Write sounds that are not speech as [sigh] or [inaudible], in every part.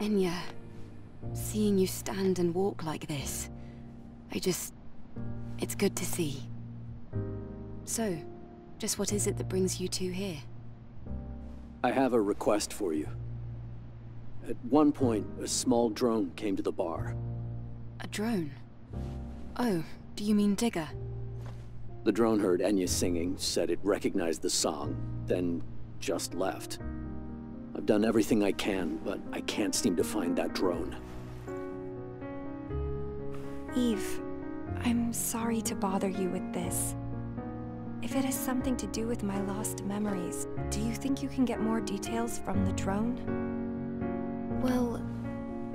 Enya, seeing you stand and walk like this, I just... It's good to see. So, just what is it that brings you two here? I have a request for you. At one point, a small drone came to the bar. A drone? Oh, do you mean Digger? The drone heard Enya singing, said it recognized the song, then just left. I've done everything I can, but I can't seem to find that drone. Eve, I'm sorry to bother you with this. If it has something to do with my lost memories, do you think you can get more details from the drone? Well,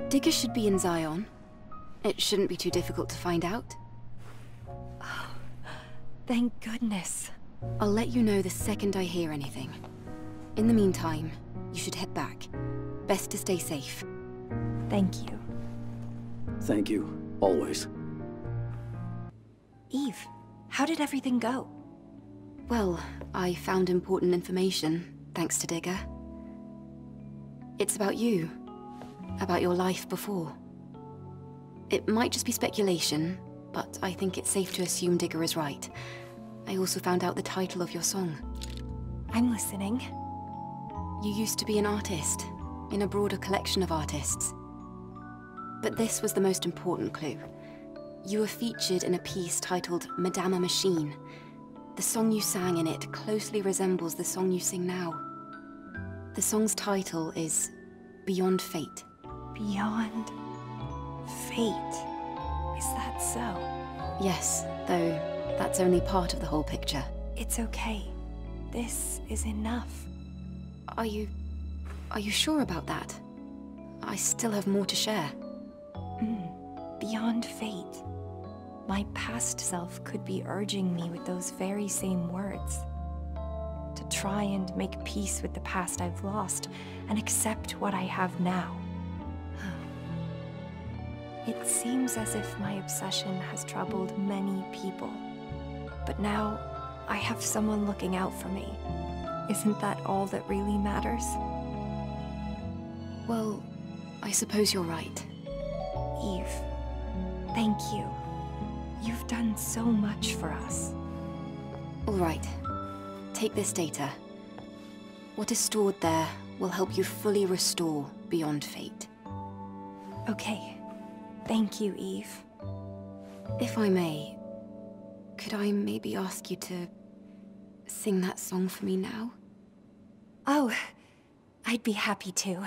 Digger should be in Xion. It shouldn't be too difficult to find out. Oh, [sighs] thank goodness. I'll let you know the second I hear anything. In the meantime, you should head back. Best to stay safe. Thank you. Thank you, always. Eve, how did everything go? Well, I found important information, thanks to Digger. It's about you. About your life before. It might just be speculation, but I think it's safe to assume Digger is right. I also found out the title of your song. I'm listening. You used to be an artist, in a broader collection of artists. But this was the most important clue. You were featured in a piece titled Madama Machine. The song you sang in it closely resembles the song you sing now. The song's title is Beyond Fate. Beyond fate. Is that so? Yes, though that's only part of the whole picture. It's okay. This is enough. Are you... are you sure about that? I still have more to share. Mm. Beyond fate. My past self could be urging me with those very same words. To try and make peace with the past I've lost and accept what I have now. [sighs] It seems as if my obsession has troubled many people. But now, I have someone looking out for me. Isn't that all that really matters? Well, I suppose you're right. Eve, thank you. You've done so much for us. All right. Take this data. What is stored there will help you fully restore Beyond Fate. Okay. Thank you, Eve. If I may, could I maybe ask you to sing that song for me now? Oh, I'd be happy to.